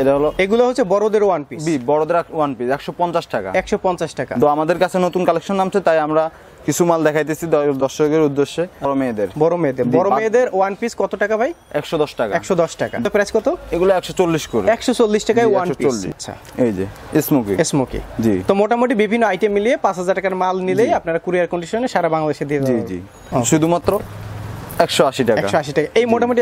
এটা হলো এগুলো হচ্ছে বড়দের ওয়ান পিস বড়দের ওয়ান পিস একশো পঞ্চাশ টাকা। একশো পঞ্চাশ টাকা। তো আমাদের কাছে নতুন কালেকশন নামছে তাই আমরা কিছু মাল দেখাইতেছি দর্শকের উদ্দেশ্যে বড় মেয়েদের। বড় মেয়েদের। বড় মেয়েদের ওয়ান পিস কত টাকা ভাই? একশো দশ টাকা। একশো দশ টাকা। প্রাইস কত? এগুলো একশো চল্লিশ করে। একশো চল্লিশ টাকায় ওয়ান পিস আচ্ছা। এই যে স্মোকি স্মোকি জি। তো মোটামুটি বিভিন্ন আইটেম মিলিয়ে পাঁচ হাজার টাকার মাল নিলেই আপনারা কুরিয়ার কন্ডিশনে সারা বাংলাদেশে দিয়ে জি জি। শুধুমাত্র টাকা। টাকা। এই মোটামুটি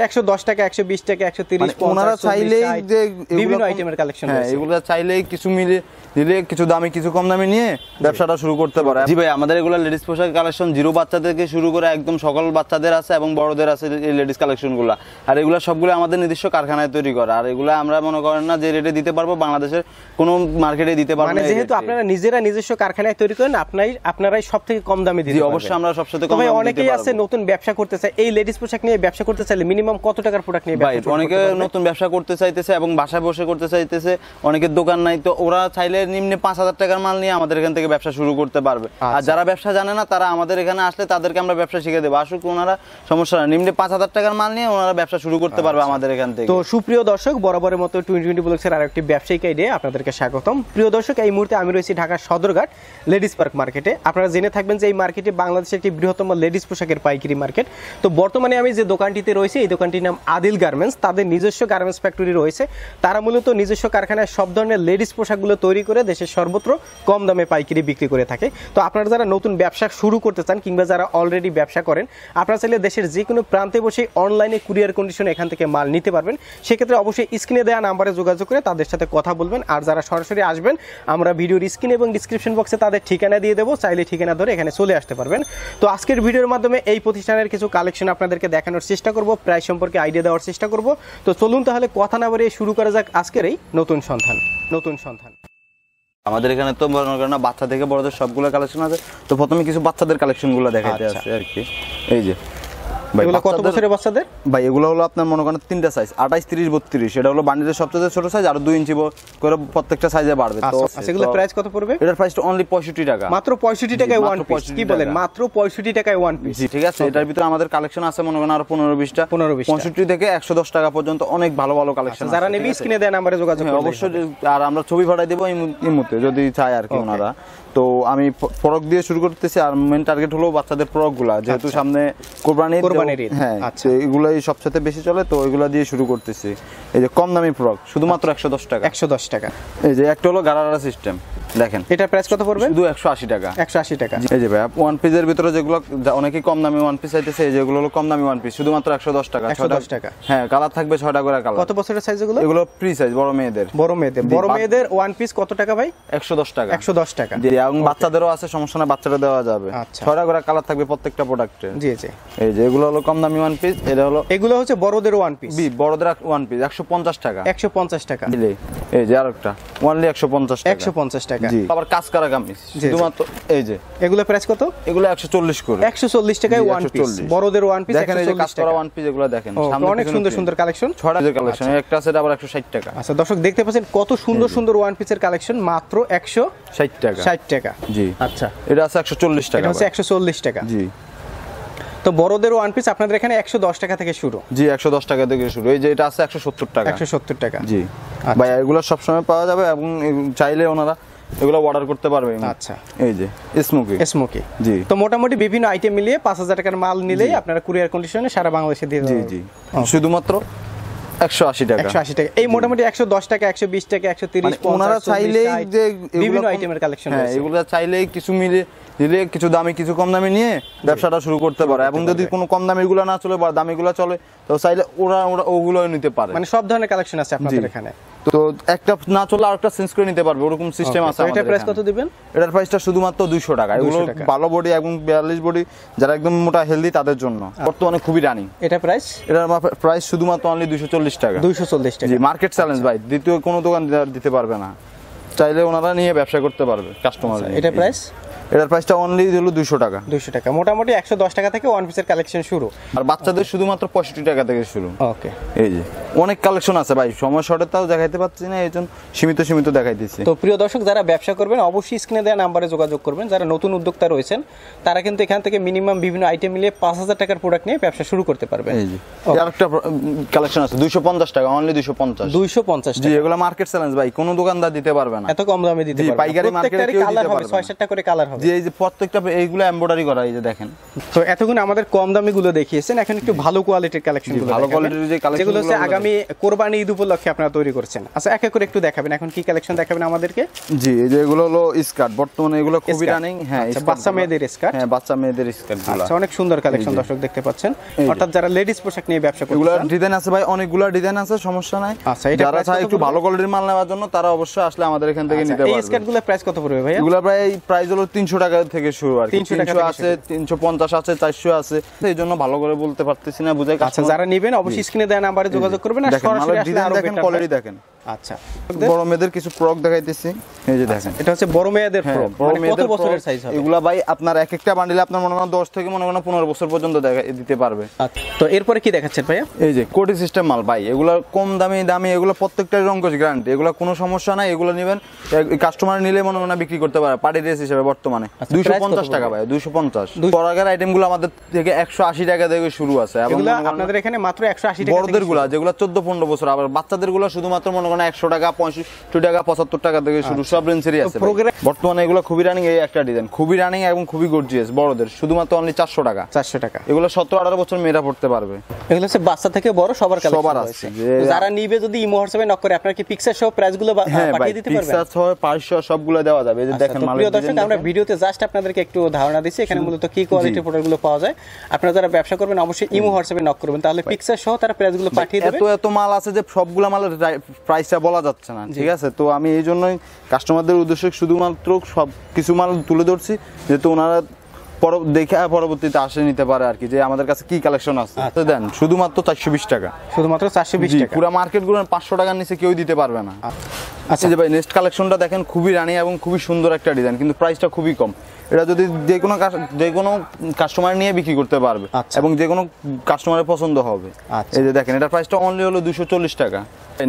টাকা টাকা মানে ওনারা চাইলেই যে বিভিন্ন আইটেমের কালেকশন হ্যাঁ এগুলো চাইলেই কিছু মিলে দিলে কিছু দামি কিছু কম দামে নিয়ে ব্যবসাটা শুরু করতে পারে। জি ভাই আমাদের এগুলো লেডিস পোশাক কালেকশন জিরো বাচ্চা থেকে শুরু করে একদম সকল বাচ্চাদের আছে এবং বড়দের আছে এই লেডিস কালেকশনগুলা। আর এগুলো সবগুলো আমাদের নিজস্ব কারখানায় তৈরি করা। আর এগুলো আমরা মনে করেন না যে রেটে দিতে পারব বাংলাদেশের কোনো মার্কেটে দিতে পারব মানে যেহেতু আপনারা নিজেরা নিজস্ব কারখানায় তৈরি করেন আপনারাই আপনারাই সব থেকে কম দামে দিতে। অবশ্যই আমরা সবসাথে তবে অনেকেই আছে নতুন ব্যবসা করতে চায়। এই লেডিস পোশাক নিয়ে ব্যবসা করতে চাইলে মিনিমাম কত টাকার প্রোডাক্ট নিয়ে ভাই অনেকে নতুন ব্যবসা করতে চাইতেছে এবং বাসায় বসে করতে চাইতেছে অনেকের দোকান নাই তো ওরা চাইলে নিম্নে পাঁচ হাজার টাকার মাল নিয়ে আমাদের এখান থেকে ব্যবসা শুরু করতে পারবে। আর আচ্ছা। যারা ব্যবসা জানে না তারা আমাদের এখানে আসলে তাদেরকে আমরা ব্যবসা শিখে দেবো। আসুক ওনারা সমস্যা না নিম্নে পাঁচ হাজার টাকার মাল নিয়ে ওনারা ব্যবসা শুরু করতে পারবে আমাদের এখান থেকে। তো সুপ্রিয় দর্শক বরাবরের মতো টোয়েন্টি টোয়েন্টি ব্লগসের আরেকটি ব্যবসায়িক আইডিয়া আপনাদেরকে স্বাগতম। প্রিয় দর্শক এই মুহূর্তে আমি রয়েছি ঢাকার সদরঘাট লেডিস পার্ক মার্কেটে আপনারা জেনে থাকবেন যে এই মার্কেটে বাংলাদেশের একটি বৃহত্তম লেডিস পোশাকের পাইকারি মার্কেট তো বর্তমানে আমি যে দোকানটিতে রয়েছে, এই দোকানটির নাম আদিল গার্মেন্টস। তাদের নিজস্ব গার্মেন্টস ফ্যাক্টরি রয়েছে। তারা মূলত নিজস্ব কারখানায় সব ধরনের লেডিস পোশাকগুলো তৈরি করে দেশের সর্বত্র কম দামে পাইকারি বিক্রি করে থাকে। তো আপনারা যারা নতুন ব্যবসা শুরু করতে চান কিংবা যারা অলরেডি ব্যবসা করেন, আপনারা চাইলে দেশের যে কোনো প্রান্তে বসে অনলাইনে কুরিয়ার কন্ডিশনে এখান থেকে মাল নিতে পারবেন। সেক্ষেত্রে অবশ্যই স্ক্রিনে দেওয়া নাম্বারে যোগাযোগ করে তাদের সাথে কথা বলবেন। আর যারা সরাসরি আসবেন, আমরা ভিডিওর স্ক্রিন এবং ডিসক্রিপশন বক্সে তাদের ঠিকানা দিয়ে দেবো। চাইলে ঠিকানা ধরে এখানে চলে আসতে পারবেন। তো আজকের ভিডিওর মাধ্যমে এই প্রতিষ্ঠানের কিছু কালেকশন আপনাদেরকে দেখানোর চেষ্টা করব প্রায় সম্পর্কে আইডিয়া দেওয়ার চেষ্টা করব। তো চলুন তাহলে কথা না বাড়িয়ে শুরু করা যাক আজকের এই নতুন সন্ধান নতুন সন্ধান। আমাদের এখানে তো মনে করেন বাচ্চা থেকে বড়দের সবগুলো কালেকশন আছে। তো প্রথমে কিছু বাচ্চাদের কালেকশনগুলো দেখাতে দেখাইতে আচ্ছা। আছে আর কি। এই যে এগুলো কত বছরের বাচ্চাদের? ভাই এগুলো হলো আপনার মনে করেন তিনটা সাইজ আঠাইশ তিরিশ বত্রিশ। এটা হলো বান্ডিলের সবচেয়ে ছোট সাইজ আর দুই ইঞ্চি করে প্রত্যেকটা সাইজে বাড়বে। তো আচ্ছা আচ্ছা, এগুলো তো প্রাইস কত পড়বে? এটার প্রাইসটা অনলি পঁয়ষট্টি টাকা। মাত্র পঁয়ষট্টি টাকায় ওয়ান পিস কি বলেন? মাত্র পঁয়ষট্টি টাকায় ওয়ান পিস ঠিক আছে এটার ভিতরে আমাদের কালেকশন আছে মনে করেন আরও পনেরো বিশটা। 15-20 পঁয়ষট্টি থেকে একশো দশ টাকা পর্যন্ত অনেক ভালো ভালো কালেকশন যারা নেবে নাম্বারে যোগাযোগ হ্যাঁ, অবশ্যই আর আমরা ছবি পাঠাই দেবো এই- মুহূর্তে যদি চায় আর কি ওনারা। তো আমি ফরক দিয়ে শুরু করতেছি আর মেন টার্গেট হলো বাচ্চাদের ফরকগুলা যেহেতু আচ্ছা। সামনে কোরবানি কোরবানির ঈদ। হ্যাঁ আচ্ছা। এগুলাই সবচেয়ে বেশি চলে তো এগুলা দিয়ে শুরু করতেছি এই যে কম দামি ফ্রক শুধুমাত্র একশো দশ টাকা একশো দশ টাকা এই যে একটা হলো গারারা সিস্টেম দেখেন। এটার প্রাইস কত পড়বে? শুধু একশো আশি টাকা। একশো আশি টাকা। এই যে ভাই ওয়ান পিসের ভিতরে যেগুলো অনেকেই কম দামি ওয়ান পিস চাইতেছে এই যেগুলো হলো কম দামি ওয়ান পিস শুধুমাত্র একশো দশ টাকা 110 টাকা। হ্যাঁ কালার থাকবে ছয়টা করে কালার কত বছরের সাইজ এগুলো? এগুলো ফ্রি সাইজ বড় মেয়েদের। বড় মেয়েদের। বড় মেয়েদের ওয়ান পিস কত টাকা ভাই? একশো দশ টাকা। একশো দশ টাকা। জি এবং বাচ্চাদেরও আছে সমস্যা না বাচ্চারা দেওয়া যাবে। আচ্ছা। ছয়টা করে কালার থাকবে প্রত্যেকটা প্রোডাক্টে জি জি। এই যে এগুলো হলো কম দামি ওয়ান পিস এটা হলো এগুলো হচ্ছে বড়দের ওয়ান পিস বড়দের ওয়ান পিস একশো পঞ্চাশ টাকা। একশো পঞ্চাশ টাকা। দিলে এই যে আরেকটা। টাকা। জি। আবার কাজ করা শুধুমাত্র এই যে। এগুলো প্রাইস কত? এগুলো একশো চল্লিশ করে। একশো চল্লিশ টাকায় ওয়ান পিস বড়দের ওয়ান পিস দেখেন এই যে কাজ করা ওয়ান পিস এগুলো দেখেন। অনেক সুন্দর সুন্দর কালেকশন কালেকশন একটা আছে আবার একশো ষাট টাকা। আচ্ছা দর্শক দেখতে পাচ্ছেন কত সুন্দর সুন্দর ওয়ান পিসের কালেকশন মাত্র একশো ষাট টাকা। ষাট টাকা। জি। আচ্ছা। এটা আছে একশো চল্লিশ টাকা এটা চল্লিশ টাকা। জি। তো বড়দের ওয়ান পিস আপনাদের এখানে একশো দশ টাকা থেকে শুরু। জি একশো দশ টাকা থেকে শুরু। এই যে এটা আছে একশো সত্তর টাকা। একশো সত্তর টাকা। জি। আচ্ছা। ভাই এগুলো সবসময় পাওয়া যাবে এবং চাইলে ওনারা এগুলো অর্ডার করতে পারবে। আচ্ছা। এই যে স্মোকি স্মোকি জি। তো মোটামুটি বিভিন্ন আইটেম মিলিয়ে পাঁচ হাজার টাকার মাল নিলেই আপনারা কুরিয়ার কন্ডিশনে সারা বাংলাদেশে দিয়ে জি জি। শুধুমাত্র একশো আশি টাকা। একশো আশি টাকা। এই মোটামুটি একশো দশ টাকা একশো বিশ টাকা একশো তিরিশ মানে ওনারা চাইলেই যে বিভিন্ন আইটেমের কালেকশন হ্যাঁ এগুলো চাইলেই কিছু মিলে দিলে কিছু দামি কিছু কম দামি নিয়ে ব্যবসাটা শুরু করতে পারে। এবং যদি কোনো কম দামিগুলো না চলে বা দামিগুলো চলে তো চাইলে ওরা ওরা ওগুলো নিতে পারে। মানে সব ধরনের কালেকশন আছে আপনাদের এখানে। তো একটা না চলে আরেকটা চেঞ্জ করে নিতে পারবে ওরকম সিস্টেম আছে এটা প্রাইস কত দিবেন? এটার প্রাইসটা শুধুমাত্র দুইশো টাকা। এগুলো ভালো বডি এবং বিয়াল্লিশ বডি যারা একদম মোটা হেলদি তাদের জন্য। বর্তমানে খুবই রানিং এটা প্রাইস এটার প্রাইস শুধুমাত্র অনলি দুইশো চল্লিশ টাকা। দুইশো চল্লিশ টাকা। জি মার্কেট চ্যালেঞ্জ ভাই। দ্বিতীয় কোনো দোকান দিতে- দিতে পারবে না। চাইলে ওনারা নিয়ে ব্যবসা করতে পারবে কাস্টমার এটা প্রাইস এটার প্রাইসটা অনলি হলো দুশো টাকা। দুশো টাকা। মোটামুটি একশো দশ টাকা থেকে ওয়ান পিসের কালেকশন শুরু। আর বাচ্চাদের শুধুমাত্র পঁয়ষট্টি টাকা থেকে শুরু। ওকে এই যে অনেক কালেকশন আছে ভাই। সময় শর্টে তাও দেখাইতে পারছি না এই জন্য সীমিত সীমিত দেখাইতেছি। তো প্রিয় দর্শক যারা ব্যবসা করবেন অবশ্যই স্ক্রিনে দেওয়া নাম্বারে যোগাযোগ করবেন। যারা নতুন উদ্যোক্তা রয়েছেন তারা কিন্তু এখান থেকে মিনিমাম বিভিন্ন আইটেম মিলিয়ে পাঁচ হাজার টাকার প্রোডাক্ট নিয়ে ব্যবসা শুরু করতে পারবে এই যে আরেকটা কালেকশন আছে। দুইশো পঞ্চাশ টাকা অনলি দুইশো পঞ্চাশ। দুইশো পঞ্চাশ জি এগুলো মার্কেট চ্যালেঞ্জ ভাই। কোনো দোকানদার দিতে পারবে না। এত কম দামে দিতে জি, পারবেন পাইকারি এ কেউ দিতে পারবে ছয়। সাতটা করে কালার হবে। যে এই যে প্রত্যেকটা এইগুলো এমব্রয়ডারি করা এই যে দেখেন। তো এতক্ষণ আমাদের কম দামি গুলো দেখিয়েছেন। এখন একটু ভালো কোয়ালিটির কালেকশন ভালো quality-র যে collection যেগুলো হচ্ছে আগামী কোরবানি ঈদ উপলক্ষে আপনারা তৈরি করছেন। আচ্ছা এক এক করে একটু দেখাবেন। এখন কি কালেকশন দেখাবেন আমাদেরকে? জি এই যে এগুলো হলো স্কার্ট বর্তমানে এগুলো খুবই রানিং হ্যাঁ আচ্ছা, বাচ্চা মেয়েদের skirt? হ্যাঁ বাচ্চা মেয়েদের স্কার্ট আচ্ছা অনেক সুন্দর কালেকশন দর্শক দেখতে পাচ্ছেন। অর্থাৎ যারা লেডিস পোশাক নিয়ে ব্যবসা এগুলো ডিজাইন আছে ভাই অনেকগুলো ডিজাইন আছে সমস্যা নাই। আচ্ছা, এটা যারা চায় একটু ভালো কোয়ালিটির মাল নেওয়ার জন্য তারা অবশ্যই আসলে আমাদের এখান থেকে আচ্ছা, নিতে এই পারবে। স্কার্টগুলো প্রাইস কত পড়বে ভাইয়া? এগুলো প্রায় প্রাইস হলো তিনশো টাকা থেকে শুরু আর তিনশো টাকা আছে তিনশো পঞ্চাশ আছে চারশো আছে। এই জন্য ভালো করে বলতে পারতেছি না বুঝে আচ্ছা যারা নেবেন অবশ্যই স্ক্রিনে দেয় নাম্বারে যোগাযোগ করবেন আর সরাসরি দেখেন কোয়ালিটি দেখেন। আচ্ছা। বড় মেয়েদের কিছু প্রক দেখাইতেছি। এই যে দেখেন। এটা হচ্ছে বড় মেয়েদের হ্যাঁ, প্রো বড় মানে কত মেয়েদের বছরের সাইজ হবে? এগুলা ভাই আপনার এক একটা বান্ডিলে আপনার মনে করেন দশ থেকে মনে করেন পনেরো বছর পর্যন্ত দেখা দিতে পারবে। আচ্ছা, তো এরপরে কি দেখাচ্ছেন ভাইয়া? এই যে কোটি সিস্টেম মাল ভাই এগুলো কম দামি দামি এগুলো প্রত্যেকটাই রঙ্কশ গ্যারান্টি এগুলো কোনো সমস্যা নাই এগুলো নেবেন। কাস্টমার নিলে মনে মনে বিক্রি করতে পারে পার্টি ড্রেস হিসেবে বর্তমানে। আচ্ছা, দুইশো price কত পঞ্চাশ টাকা ভাই দুইশো পঞ্চাশ। পরাগের আইটেমগুলো আমাদের থেকে একশো আশি টাকা থেকে শুরু আছে। এবং আপনাদের এখানে মাত্র একশো আশি টাকা বড়দেরগুলা যেগুলো চোদ্দ পনেরো বছর আবার বাচ্চাদেরগুলো শুধুমাত্র মনে করেন একশো টাকা পঁয়ষট্টি টাকা পঁচাত্তর টাকা থেকে শুরু সব রেঞ্জেরই আছে বর্তমানে এগুলো খুবই রানিং এই একটা ডিজাইন খুবই রানিং এবং খুবই গর্জিয়াস বড়দের। শুধুমাত্র অনলি চারশো টাকা। চারশো টাকা। এগুলো সতেরো আঠারো বছর মেয়েরা পড়তে পারবে। এগুলো হচ্ছে বাচ্চা থেকে বড় সবার সবার আছে। যারা নিবে যদি ইমো হোয়াটসঅ্যাপে নক করে আপনার কি পিকচার সহ প্রাইসগুলো হ্যাঁ পাঠিয়ে দিতে পারবেন? পিক্সার সহ পাঁচশো সবগুলো দেওয়া যাবে। এই যে আচ্ছা, দেখেন প্রিয় দর্শক আমরা ভিডিওতে জাস্ট আপনাদেরকে একটু ধারণা দিচ্ছি এখানে মূলত কি কোয়ালিটির প্রোডাক্টগুলো পাওয়া যায়। আপনারা যারা ব্যবসা করবেন অবশ্যই ইমো হোয়াটসঅ্যাপে নক করবেন। তাহলে পিকচার সহ তারা প্রাইসগুলো পাঠিয়ে দেবে। এত এত মাল আছে যে সবগুলো মালের প্রাইসটা বলা যাচ্ছে না ঠিক আছে? তো আমি এই জন্যই কাস্টমারদের উদ্দেশ্যে শুধুমাত্র সব কিছু মাল তুলে ধরছি যেহেতু ওনারা পর দেখে পরবর্তীতে আসে নিতে পারে আর কি যে আমাদের কাছে কি কালেকশন আছে। দেন শুধুমাত্র চারশো বিশ টাকা। শুধুমাত্র চারশো বিশ টাকা। পুরো মার্কেটগুলো পাঁচশো টাকার নিচে কেউ দিতে পারবে না। আচ্ছা। যে ভাই নেক্সট কালেকশনটা দেখেন খুবই রানি এবং খুবই সুন্দর একটা ডিজাইন কিন্তু প্রাইসটা খুবই কম। এটা যদি যে কোনো যে কোনো কাস্টমার নিয়ে বিক্রি করতে পারবে আচ্ছা। এবং যে কোনো কাস্টমারের পছন্দ হবে। আচ্ছা। এই যে দেখেন এটার প্রাইসটা অনলি হলো দুশো চল্লিশ টাকা।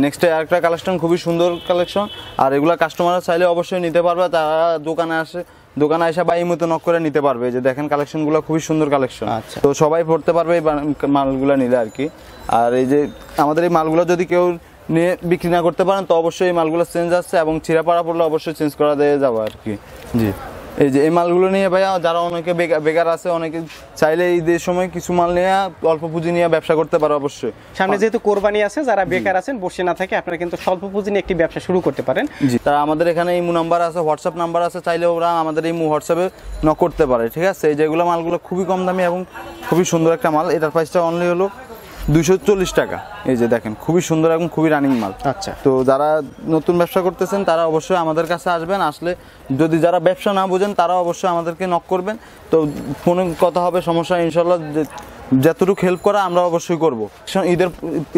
নেক্সট আরেকটা কালেকশন খুবই সুন্দর কালেকশন আর এগুলা কাস্টমাররা চাইলে অবশ্যই নিতে পারবে তারা দোকানে আসে দোকানে এসে বা এই মতো নক করে নিতে পারবে। যে দেখেন কালেকশনগুলো খুবই সুন্দর কালেকশন আচ্ছা। তো সবাই পড়তে পারবে এই মালগুলো নিলে আর কি। আর এই যে আমাদের এই মালগুলো যদি কেউ নিয়ে বিক্রি না করতে পারেন তো অবশ্যই এই মালগুলো চেঞ্জ আসছে এবং ছিঁড়া পাড়া পড়লে অবশ্যই চেঞ্জ করা দিয়ে যাব আর কি। জি। এই যে এই মালগুলো নিয়ে ভাইয়া যারা অনেকে বেকার আছে অনেকে চাইলে ঈদের সময় কিছু মাল নিয়ে অল্প পুঁজি নিয়ে ব্যবসা করতে পারে অবশ্যই। সামনে যেহেতু কোরবানি আছে যারা বেকার আছেন বসে না থাকে আপনারা কিন্তু স্বল্প পুঁজি নিয়ে একটি ব্যবসা শুরু করতে পারেন। জি। তারা আমাদের এখানে ইমু নাম্বার আছে হোয়াটসঅ্যাপ নাম্বার আছে চাইলে ওরা আমাদের ইমু হোয়াটসঅ্যাপে নক করতে পারে ঠিক আছে? এই যেগুলো মালগুলো খুবই কম দামি এবং খুবই সুন্দর একটা মাল এটার প্রাইসটা অনলি হলো দুইশো চল্লিশ টাকা। এই যে দেখেন খুবই সুন্দর এবং খুবই রানিং মাল। আচ্ছা। তো যারা নতুন ব্যবসা করতেছেন তারা অবশ্যই আমাদের কাছে আসবেন আসলে যদি যারা ব্যবসা না বোঝেন তারা অবশ্যই আমাদেরকে নক করবেন। তো ফোনে কথা হবে সমস্যা ইনশাল্লাহ যতটুকু হেল্প করা আমরা অবশ্যই করব। ঈদের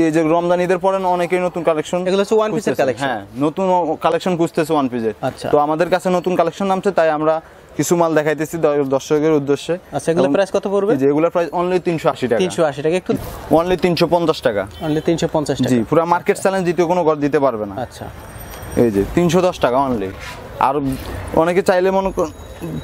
এই যে রমজান ঈদের পরে অনেকেই নতুন কালেকশন এগুলো হচ্ছে piece এর collection? হ্যাঁ নতুন কালেকশন খুঁজতেছে ওয়ান পিসের আচ্ছা। তো আমাদের কাছে নতুন কালেকশন নামছে তাই আমরা কিছু মাল দেখাইতেছি দর্শকের উদ্দেশ্যে। আচ্ছা এগুলো প্রাইস কত পড়বে? যে এগুলোর প্রাইস অনলি তিনশো আশি টাকা। তিনশো আশি টাকা একটু অনলি তিনশো পঞ্চাশ টাকা। অনলি তিনশো পঞ্চাশ টাকা। জি পুরো মার্কেট চ্যালেঞ্জ দ্বিতীয় কোনো গর দিতে পারবে না। আচ্ছা। এই যে তিনশো দশ টাকা অনলি আর অনেকে চাইলে মনে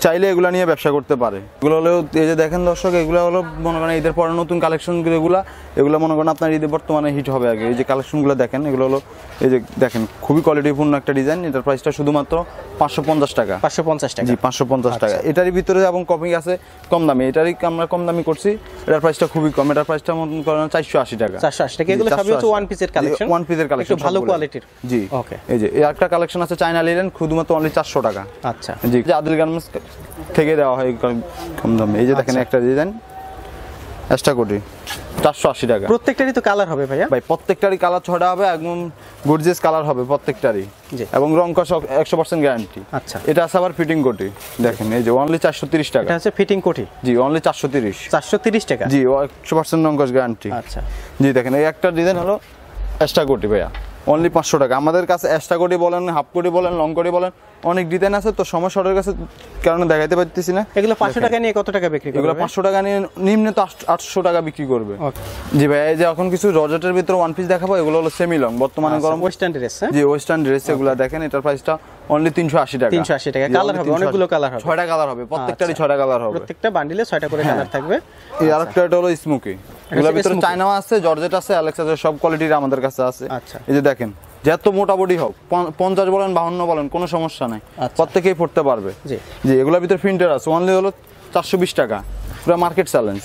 চাইলে এগুলা নিয়ে ব্যবসা করতে পারে। এগুলো হলো এই যে দেখেন দর্শক এগুলো হলো মনে করেন ঈদের পরে নতুন কালেকশন এগুলা এগুলো মনে করেন আপনার ঈদে বর্তমানে হিট হবে আগে। এই যে কালেকশনগুলো দেখেন এগুলো হলো এই যে দেখেন খুবই কোয়ালিটিপূর্ণ একটা ডিজাইন এটার প্রাইসটা শুধুমাত্র পাঁচশো পঞ্চাশ টাকা। পাঁচশো পঞ্চাশ টাকা। জি পাঁচশো পঞ্চাশ টাকা। এটারই ভিতরে এবং কপি আছে কম দামি। এটারই আমরা কম দামি করছি এটার প্রাইসটা খুবই কম। এটার প্রাইসটা মনে করেন চারশো আশি টাকা। চারশো আশি টাকা। এগুলো সবই হচ্ছে ওয়ান পিসের কালেকশন ওয়ান পিসের কালেকশন ভালো কোয়ালিটির জি। ওকে এই যে একটা কালেকশন আছে চায়না লিলেন শুধুমাত্র অনলি চারশো টাকা। আচ্ছা। জি। আদিল গার্মেন্টস থেকে দেওয়া হয় কম- দামে। এই যে দেখেন আচ্ছা। একটা ডিজাইন এক্সট্রা কোটি চারশো আশি টাকা। প্রত্যেকটারই তো কালার হবে ভাইয়া। ভাই প্রত্যেকটারই কালার ছটা হবে একদম গর্জিয়াস কালার হবে প্রত্যেকটারই। এবং রং কষ একশো পার্সেন্ট গ্যারান্টি আচ্ছা। এটা আছে আবার ফিটিং কোটি। দেখেন এই যে অনলি চারশো তিরিশ টাকা। হচ্ছে ফিটিং কোটি। জি অনলি চারশো তিরিশ। চারশো তিরিশ টাকা। জি একশো পার্সেন্ট রং কষ গ্যারান্টি আচ্ছা। জি দেখেন এই একটা ডিজাইন হলো এক্সট্রা কোটি ভাইয়া। অনলি পাঁচশো টাকা। আমাদের কাছে এক্সট্রা কোটি বলেন হাফ কোটি বলেন লং কোটি বলেন অনেক ডিজাইন আছে তো সময় ওদের কাছে কারণে দেখাইতে পারতেছি না। এগুলো পাঁচশো টাকা নিয়ে কত টাকা বিক্রি এগুলো পাঁচশো টাকা নিয়ে নিম্ন তো আটশো টাকা বিক্রি করবে. জি ভাই এই যে এখন কিছু রজেটের ভিতরে ওয়ান পিস দেখাবো এগুলো হলো সেমি লং বর্তমানে গরম ওয়েস্টার্ন ড্রেস হ্যাঁ? জি ওয়েস্টার্ন ড্রেস এগুলো দেখেন এটার প্রাইসটা অনলি তিনশো আশি টাকা 380 টাকা। only হবে, অনেকগুলো colour হবে। ছয়টা কালার হবে প্রত্যেকটারই আচ্ছা। ছয়টা কালার হবে প্রত্যেকটা বান্ডিলে ছয়টা করে কালার থাকবে এই আরেকটা হলো স্মোকি এগুলোর ভিতরে। চায়নাও আছে জর্জেট আছে অ্যালেক্স আছে সব কোয়ালিটির আমাদের কাছে আছে আচ্ছা। এই যে দেখেন যত মোটামুটি হোক পঞ্চাশ বলেন বাহান্ন বলেন কোনো সমস্যা নাই আচ্ছা। প্রত্যেকেই পড়তে পারবে জি। জি এগুলোর ভিতরে প্রিন্টার আছে অনলি হলো চারশো বিশ টাকা পুরো মার্কেট চ্যালেঞ্জ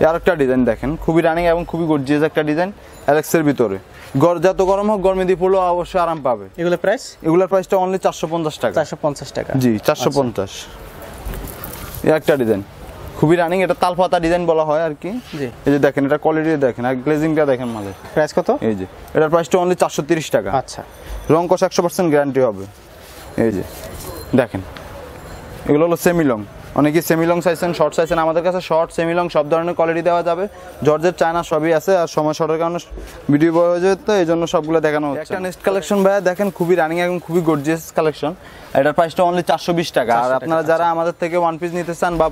এই আরেকটা ডিজাইন দেখেন। খুবই রানিং এবং খুবই গর্জিয়াস একটা ডিজাইন অ্যালেক্সের ভিতরে। গর যত গরম হোক গরমে দিয়ে পড়লেও অবশ্যই আরাম পাবে। এগুলো প্রাইস এগুলোর প্রাইসটা অনলি চারশো পঞ্চাশ টাকা। চারশো পঞ্চাশ টাকা। জি চারশো পঞ্চাশ। একটা ডিজাইন খুবই রানিং এটা তালপাতা ডিজাইন বলা হয় আর কি। এই যে দেখেন এটা কোয়ালিটি দেখেন। আর গ্লেজিংটা দেখেন মালের প্রাইস কত? এই যে এটার প্রাইসটা অনলি চারশো তিরিশ টাকা। আচ্ছা। রং কষ একশো পার্সেন্ট গ্যারান্টি হবে। এই যে দেখেন। এগুলো হলো সেমিলং অনেকে সেমিলং চাইছেন শর্ট চাইছেন। আমাদের কাছে শর্ট সেমিলং সব ধরনের কোয়ালিটি দেওয়া যাবে। জর্জের চায়না সবই আছে আর সময় শর্টের কারণে ভিডিও বড় হয়ে যায় তো এই জন্য সবগুলো দেখানো হচ্ছে। একটা নেক্সট কালেকশন ভাইয়া দেখেন খুবই রানিং এবং খুবই গর্জিয়াস কালেকশন এটার প্রাইসটা অনলি চারশো বিশ টাকা। আর আপনারা যারা আমাদের থেকে ওয়ান পিস নিতে চান বা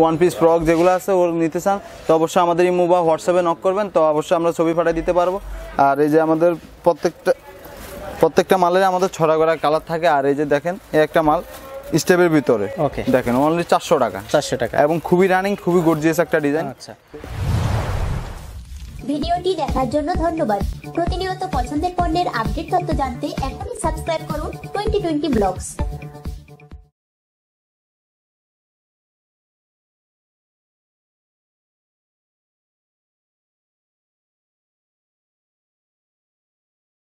ওয়ান পিস ফ্রক যেগুলো আছে ওর নিতে চান তো অবশ্যই আমাদের ইমো বা হোয়াটসঅ্যাপে নক করবেন তো অবশ্যই আমরা ছবি পাঠিয়ে দিতে পারব। আর এই যে আমাদের প্রত্যেকটা প্রত্যেকটা মালের আমাদের ছড়া করা কালার থাকে আর এই যে দেখেন এই একটা মাল। স্টেপের ভিতরে. দেখেন অনলি চারশো টাকা। চারশো টাকা। এবং খুবই রানিং খুবই গর্জিয়াস একটা ডিজাইন আচ্ছা। ভিডিওটি দেখার জন্য ধন্যবাদ। প্রতিনিয়ত পছন্দের পণ্যের আপডেট তথ্য জানতে এখনই সাবস্ক্রাইব করুন টোয়েন্টি টোয়েন্টি ব্লগস।